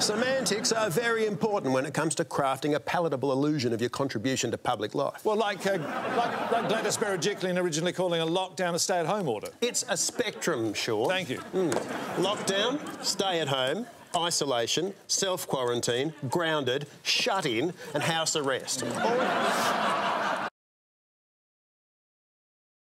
Semantics are very important when it comes to crafting a palatable illusion of your contribution to public life. Well, like, uh, like, like Gladys Berejiklian originally calling a lockdown a stay-at-home order. It's a spectrum, sure. Thank you. Mm. Lockdown, stay at home, isolation, self quarantine, grounded, shut in, and house arrest. All,